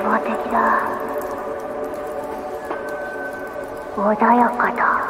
望的だ穏やかだ。